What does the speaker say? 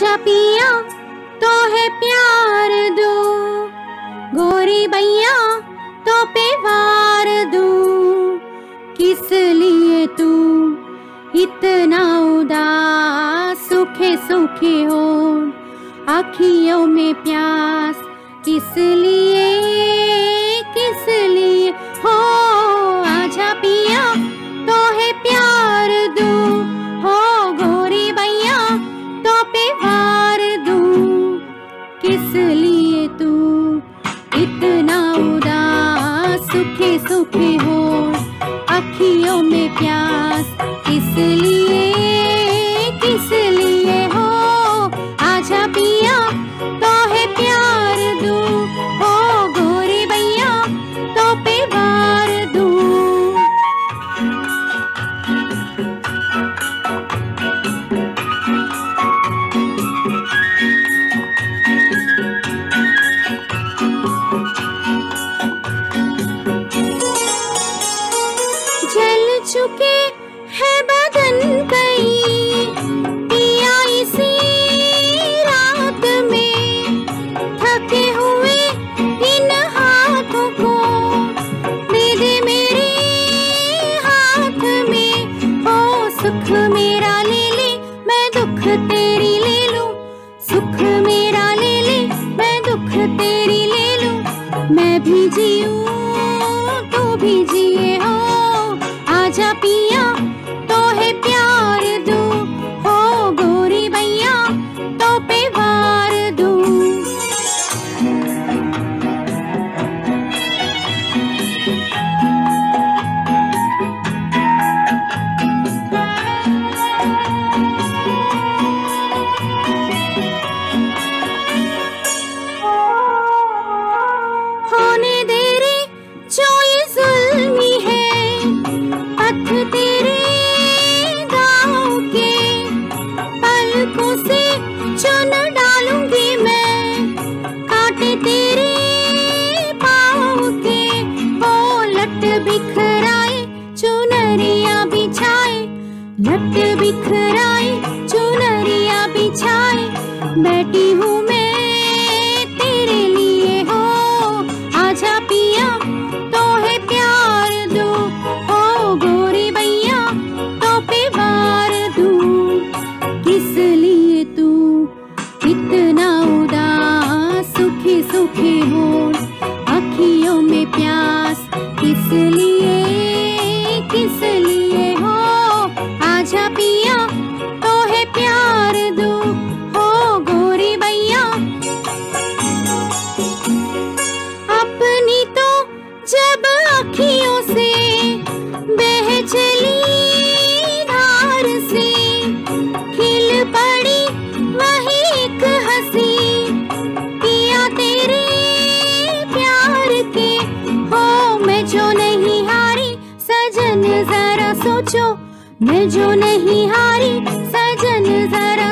आजा पिया तो है प्यार दो। गोरी भैया तो पे वार दू। किस लिए तू इतना उदास सूखे सूखे हो? आखियों में प्यास, किस लिए सुख मेरा ले ले, मैं दुख तेरी ले लूँ। सुख मेरा ले ले, मैं दुख तेरी ले लूँ। मैं भी जीऊं, तू भी जिए हो। आजा पिया हूँ तेरे लिए हो। आजा पिया प्यार दो। भैया तो दू। किस लिए तू इतना उदास सुखे सुखे हो? अखियों में प्यास किस लिए जो नहीं हारी सजन जरा सोचो। मैं जो नहीं हारी सजन जरा